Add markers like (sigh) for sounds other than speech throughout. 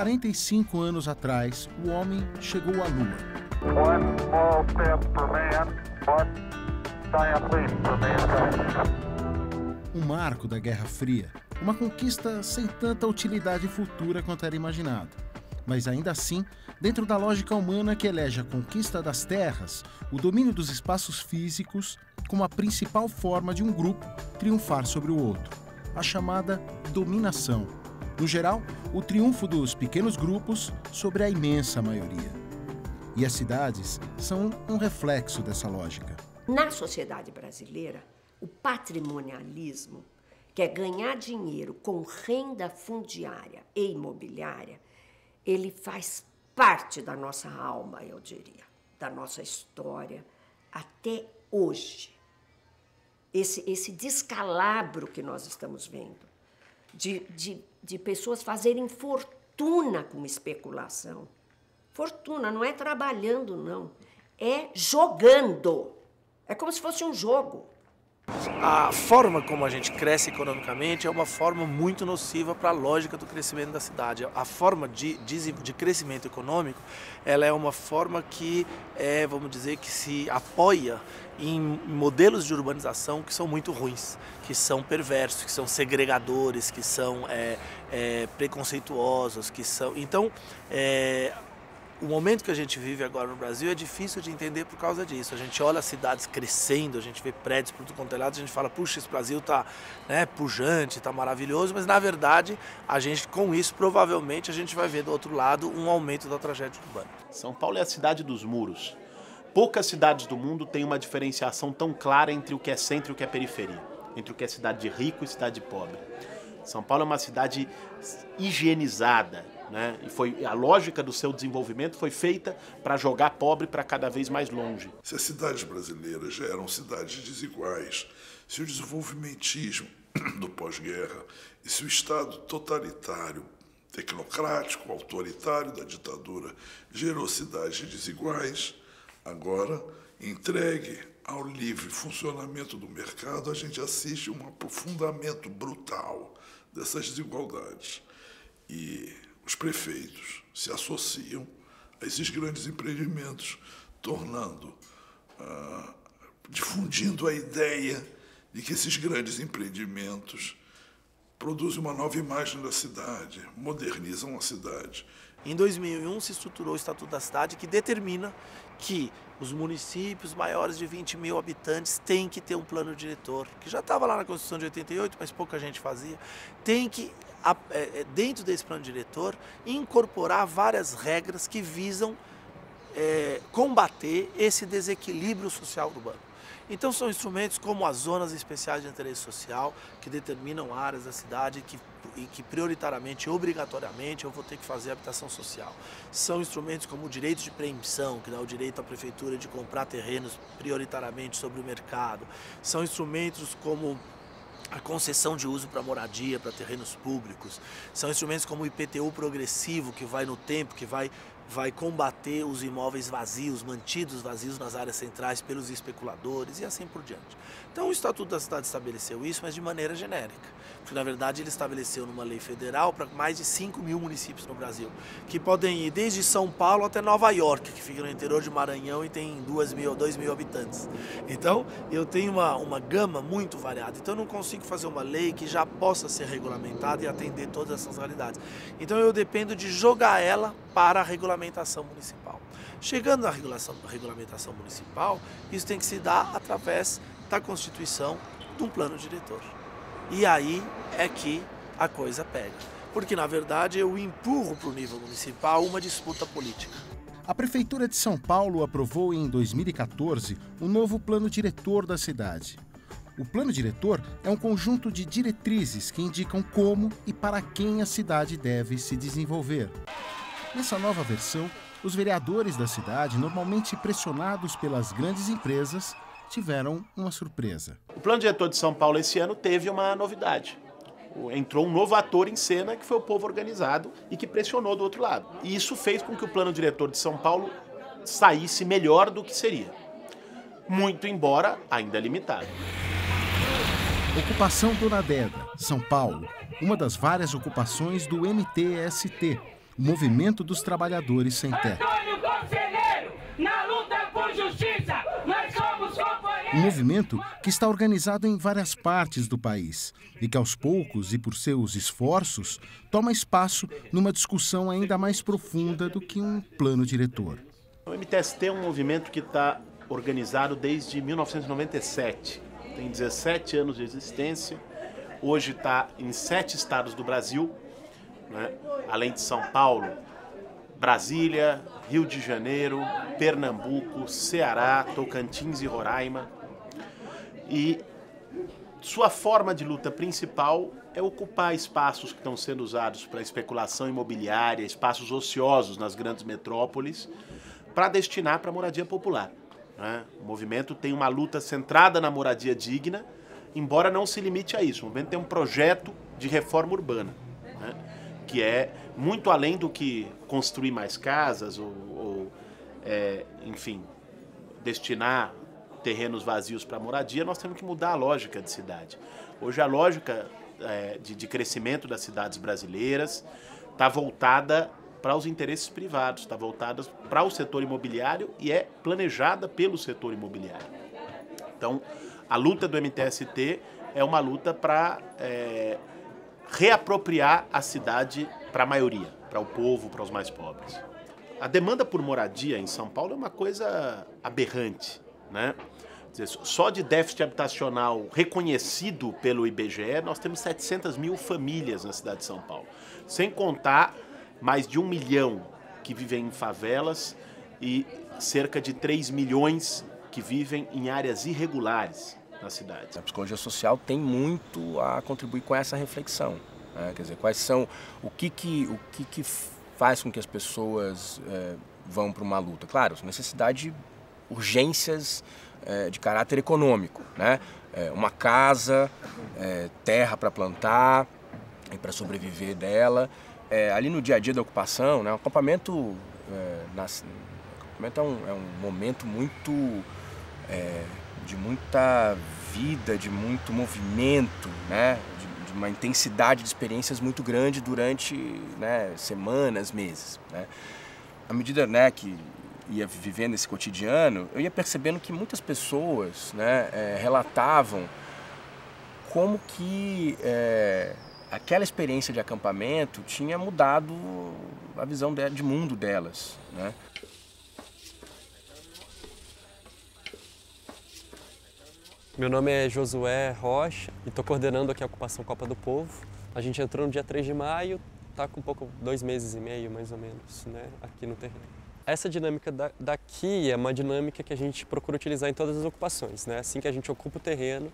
45 anos atrás, o homem chegou à Lua. Um marco da Guerra Fria, uma conquista sem tanta utilidade futura quanto era imaginado. Mas ainda assim, dentro da lógica humana que elege a conquista das terras, o domínio dos espaços físicos, como a principal forma de um grupo triunfar sobre o outro, a chamada dominação. No geral, o triunfo dos pequenos grupos sobre a imensa maioria. E as cidades são um reflexo dessa lógica. Na sociedade brasileira, o patrimonialismo, que é ganhar dinheiro com renda fundiária e imobiliária, ele faz parte da nossa alma, eu diria, da nossa história até hoje. Esse, esse descalabro que nós estamos vendo, de, de, de pessoas fazerem fortuna com especulação. Fortuna não é trabalhando, não, é jogando. É como se fosse um jogo. A forma como a gente cresce economicamente é uma forma muito nociva para a lógica do crescimento da cidade. A forma de, de, de, crescimento econômico, ela é uma forma que, é, vamos dizer, que se apoia em modelos de urbanização que são muito ruins, que são perversos, que são segregadores, que são é, é, preconceituosos, que são... Então, é, o momento que a gente vive agora no Brasil é difícil de entender por causa disso. A gente olha as cidades crescendo, a gente vê prédios por tudo quanto é lado, a gente fala, puxa, esse Brasil está né, pujante, está maravilhoso, mas na verdade, a gente com isso, provavelmente, a gente vai ver do outro lado um aumento da tragédia urbana. São Paulo é a cidade dos muros. Poucas cidades do mundo têm uma diferenciação tão clara entre o que é centro e o que é periferia, entre o que é cidade de rico e cidade de pobre. São Paulo é uma cidade higienizada, né? E foi a lógica do seu desenvolvimento foi feita para jogar pobre para cada vez mais longe. Se as cidades brasileiras já eram cidades desiguais, se o desenvolvimentismo (clears throat) do pós-guerra e se o Estado totalitário, tecnocrático, autoritário da ditadura gerou cidades desiguais, agora entregue ao livre funcionamento do mercado, a gente assiste um aprofundamento brutal dessas desigualdades. E os prefeitos se associam a esses grandes empreendimentos, tornando, ah, difundindo a ideia de que esses grandes empreendimentos produzem uma nova imagem da cidade, modernizam a cidade. Em 2001 se estruturou o Estatuto da Cidade que determina que os municípios maiores de 20 mil habitantes têm que ter um plano diretor, que já estava lá na Constituição de 88, mas pouca gente fazia, tem que é, é, dentro desse plano diretor, incorporar várias regras que visam é, combater esse desequilíbrio social urbano. Então são instrumentos como as zonas especiais de interesse social, que determinam áreas da cidade que, e que prioritariamente, obrigatoriamente, eu vou ter que fazer habitação social. São instrumentos como o direito de preemção, que dá o direito à prefeitura de comprar terrenos prioritariamente sobre o mercado. São instrumentos como a concessão de uso para moradia, para terrenos públicos. São instrumentos como o IPTU progressivo, que vai no tempo, que vai, vai combater os imóveis vazios, mantidos vazios nas áreas centrais pelos especuladores e assim por diante. Então o Estatuto da Cidade estabeleceu isso, mas de maneira genérica. Porque na verdade ele estabeleceu numa lei federal para mais de 5 mil municípios no Brasil, que podem ir desde São Paulo até Nova York, que fica no interior de Maranhão e tem 2 mil, 2 mil habitantes. Então eu tenho uma, uma gama muito variada. Então eu não consigo fazer uma lei que já possa ser regulamentada e atender todas essas realidades. Então eu dependo de jogar ela para a regulamentação municipal. Chegando regulação, regulamentação municipal, isso tem que se dar através da constituição de um plano diretor. E aí é que a coisa pega. Porque, na verdade, eu empurro para o nível municipal uma disputa política. A Prefeitura de São Paulo aprovou em 2014 o novo plano diretor da cidade. O plano diretor é um conjunto de diretrizes que indicam como e para quem a cidade deve se desenvolver. Nessa nova versão, os vereadores da cidade, normalmente pressionados pelas grandes empresas, tiveram uma surpresa. O plano diretor de São Paulo esse ano teve uma novidade. Entrou um novo ator em cena que foi o povo organizado e que pressionou do outro lado. E isso fez com que o plano diretor de São Paulo saísse melhor do que seria. Muito embora ainda limitado. Ocupação Dona Deda, São Paulo, uma das várias ocupações do MTST, Movimento dos Trabalhadores Sem Terra. Antônio Conselheiro, na luta por justiça, nós somos companheiros. Um movimento que está organizado em várias partes do país e que, aos poucos e por seus esforços, toma espaço numa discussão ainda mais profunda do que um plano diretor. O MTST é um movimento que está organizado desde 1997. Tem 17 anos de existência. Hoje está em sete estados do Brasil, né? além de São Paulo, Brasília, Rio de Janeiro, Pernambuco, Ceará, Tocantins e Roraima. E sua forma de luta principal é ocupar espaços que estão sendo usados para especulação imobiliária, espaços ociosos nas grandes metrópoles, para destinar para moradia popular. Né? O movimento tem uma luta centrada na moradia digna, embora não se limite a isso. O movimento tem um projeto de reforma urbana, né? Que é muito além do que construir mais casas ou, ou é, enfim, destinar terrenos vazios para moradia, nós temos que mudar a lógica de cidade. Hoje a lógica é, de, de crescimento das cidades brasileiras está voltada para os interesses privados, está voltada para o setor imobiliário e é planejada pelo setor imobiliário. Então, a luta do MTST é uma luta para é, reapropriar a cidade para a maioria, para o povo, para os mais pobres. A demanda por moradia em São Paulo é uma coisa aberrante, né? Só de déficit habitacional reconhecido pelo IBGE, nós temos 700 mil famílias na cidade de São Paulo. Sem contar mais de um milhão que vivem em favelas e cerca de 3 milhões que vivem em áreas irregulares na cidade. A psicologia social tem muito a contribuir com essa reflexão. Né? Quer dizer, quais são o que que o que, que faz com que as pessoas é, vão para uma luta? Claro, necessidade, urgências é, de caráter econômico, né? É, uma casa, terra para plantar e para sobreviver dela ali no dia a dia da ocupação, né, o acampamento, nas, o acampamento é, um, é um momento muito de muita vida, de muito movimento, né, de, de, uma intensidade de experiências muito grande durante né, semanas, meses. Né. À medida né, que ia vivendo esse cotidiano, eu ia percebendo que muitas pessoas né, é, relatavam como que é, aquela experiência de acampamento tinha mudado a visão de, de mundo delas, né? Meu nome é Josué Rocha e estou coordenando aqui a ocupação Copa do Povo. A gente entrou no dia 3 de maio, está com um pouco, dois meses e meio mais ou menos, né, aqui no terreno. Essa dinâmica da, daqui é uma dinâmica que a gente procura utilizar em todas as ocupações, né? Assim que a gente ocupa o terreno,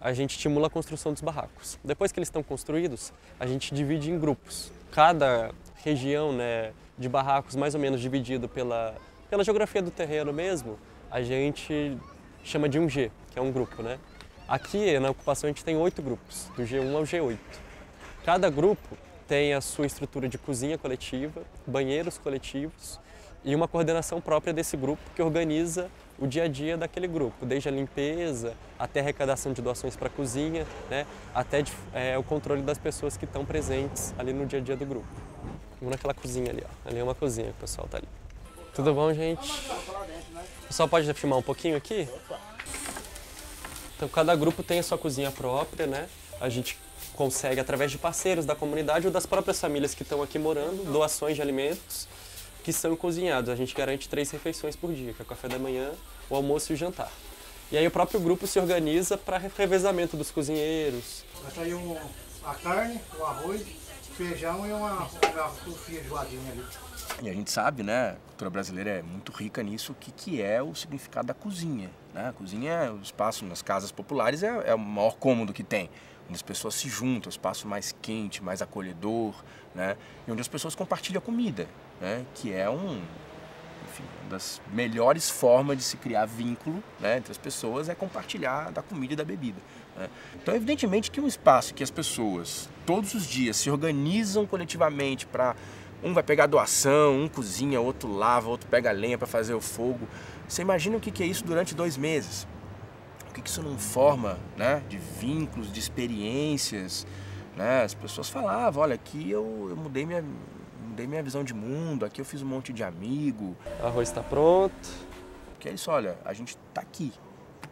a gente estimula a construção dos barracos. Depois que eles estão construídos, a gente divide em grupos. Cada região né, de barracos, mais ou menos dividido pela, pela geografia do terreno mesmo, a gente chama de um G, que é um grupo. Né? Aqui na ocupação a gente tem oito grupos, do G1 ao G8. Cada grupo tem a sua estrutura de cozinha coletiva, banheiros coletivos e uma coordenação própria desse grupo que organiza o dia a dia daquele grupo, desde a limpeza até a arrecadação de doações para a cozinha, né, até de, é, o controle das pessoas que estão presentes ali no dia a dia do grupo. Vamos naquela cozinha ali, ó. ali é uma cozinha que o pessoal está ali. Tudo bom, gente? Pessoal pode filmar um pouquinho aqui? Então, cada grupo tem a sua cozinha própria, né? A gente consegue, através de parceiros da comunidade ou das próprias famílias que estão aqui morando, doações de alimentos que são cozinhados. A gente garante três refeições por dia, que é o café da manhã, o almoço e o jantar. E aí o próprio grupo se organiza para revezamento dos cozinheiros. Vai sair a carne, o arroz, feijão e uma, uma de geladinha ali. E a gente sabe, né, a cultura brasileira é muito rica nisso, o que, que é o significado da cozinha. Né? A cozinha, o espaço nas casas populares é, é o maior cômodo que tem onde as pessoas se juntam, um espaço mais quente, mais acolhedor, né? E onde as pessoas compartilham comida, né? Que é um, enfim, uma das melhores formas de se criar vínculo né, entre as pessoas é compartilhar da comida e da bebida. Né? Então, evidentemente que um espaço que as pessoas todos os dias se organizam coletivamente para um vai pegar doação, um cozinha, outro lava, outro pega lenha para fazer o fogo. Você imagina o que é isso durante dois meses? que, que isso não forma né, de vínculos, de experiências? Né? As pessoas falavam, olha, aqui eu, eu mudei minha, dei minha visão de mundo, aqui eu fiz um monte de amigo. Arroz está pronto. Que é isso, olha, a gente tá aqui.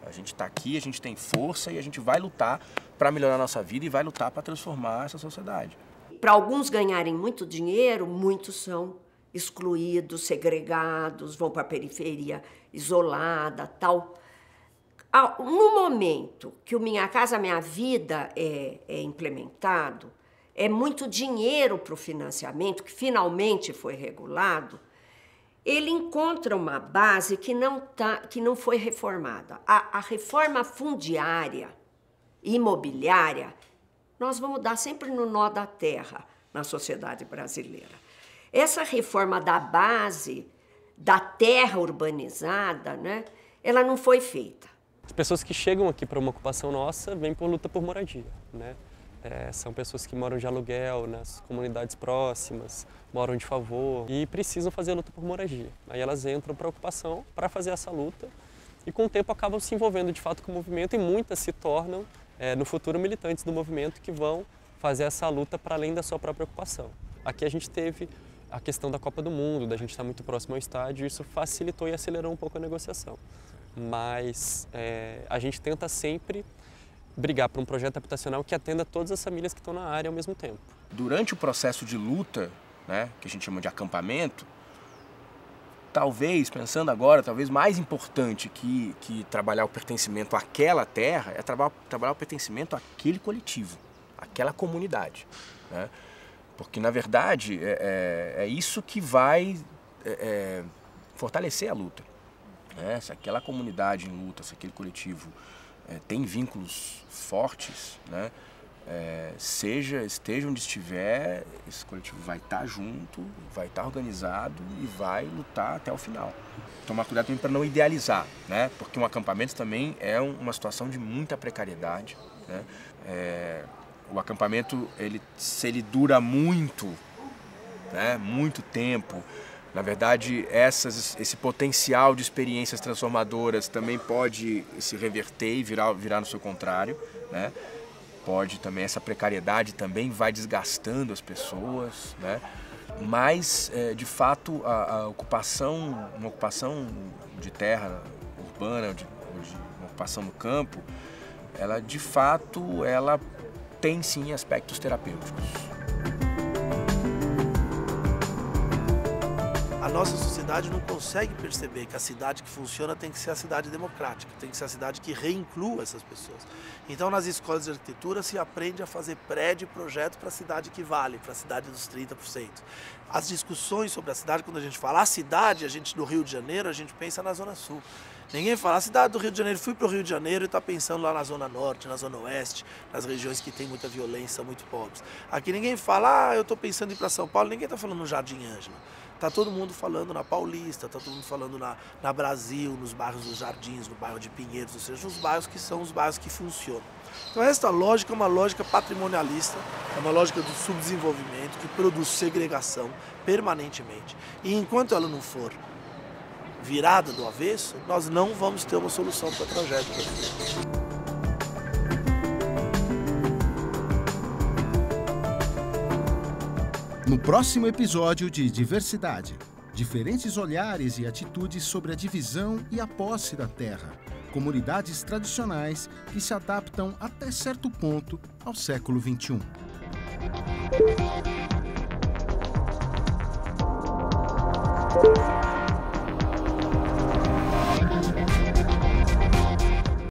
A gente tá aqui, a gente tem força e a gente vai lutar para melhorar a nossa vida e vai lutar para transformar essa sociedade. Para alguns ganharem muito dinheiro, muitos são excluídos, segregados, vão para a periferia isolada, tal. No momento que o Minha Casa Minha Vida é, é implementado, é muito dinheiro para o financiamento, que finalmente foi regulado, ele encontra uma base que não, tá, que não foi reformada. A, a reforma fundiária, imobiliária, nós vamos dar sempre no nó da terra na sociedade brasileira. Essa reforma da base, da terra urbanizada, né, ela não foi feita. As pessoas que chegam aqui para uma ocupação nossa vêm por luta por moradia. Né? É, são pessoas que moram de aluguel nas comunidades próximas, moram de favor e precisam fazer a luta por moradia. Aí elas entram para a ocupação para fazer essa luta e com o tempo acabam se envolvendo de fato com o movimento e muitas se tornam é, no futuro militantes do movimento que vão fazer essa luta para além da sua própria ocupação. Aqui a gente teve a questão da Copa do Mundo, da gente estar muito próximo ao estádio, isso facilitou e acelerou um pouco a negociação. Mas é, a gente tenta sempre brigar por um projeto habitacional que atenda todas as famílias que estão na área ao mesmo tempo. Durante o processo de luta, né, que a gente chama de acampamento, talvez, pensando agora, talvez mais importante que, que trabalhar o pertencimento àquela terra é trabalhar, o pertencimento àquele coletivo, àquela comunidade. Né? Porque, na verdade, é, é, é isso que vai é, é, fortalecer a luta. Né? Se aquela comunidade em luta, se aquele coletivo é, tem vínculos fortes, né? É, seja, esteja onde estiver, esse coletivo vai estar tá junto, vai estar tá organizado e vai lutar até o final. Tomar cuidado também para não idealizar, né? Porque um acampamento também é uma situação de muita precariedade, né? É, o acampamento, ele, se ele dura muito, né? Muito tempo, na verdade, essas, esse potencial de experiências transformadoras também pode se reverter e virar, virar no seu contrário, né? pode também, essa precariedade também vai desgastando as pessoas, né? Mas, é, de fato, a, a, ocupação, uma ocupação de terra urbana, de, de, uma ocupação no campo, ela, de fato, ela tem sim aspectos terapêuticos. A nossa sociedade não consegue perceber que a cidade que funciona tem que ser a cidade democrática, tem que ser a cidade que reinclua essas pessoas. Então, nas escolas de arquitetura se aprende a fazer prédio e projeto para a cidade que vale, para a cidade dos 30%. As discussões sobre a cidade, quando a gente fala a cidade, a gente do Rio de Janeiro, a gente pensa na Zona Sul. Ninguém fala, a cidade do Rio de Janeiro, fui para o Rio de Janeiro e está pensando lá na Zona Norte, na Zona Oeste, nas regiões que tem muita violência, muito pobres. Aqui ninguém fala, ah, eu estou pensando em ir para São Paulo, ninguém está falando no Jardim Ângela. Tá todo mundo falando na Paulista, tá todo mundo falando na, na Brasil, nos bairros dos Jardins, no bairro de Pinheiros, ou seja, os bairros que são os bairros que funcionam. Então esta lógica é uma lógica patrimonialista, é uma lógica do subdesenvolvimento que produz segregação permanentemente. E enquanto ela não for virada do avesso, nós não vamos ter uma solução para a tragédia. No próximo episódio de Diversidade, diferentes olhares e atitudes sobre a divisão e a posse da terra, comunidades tradicionais que se adaptam até certo ponto ao século XXI.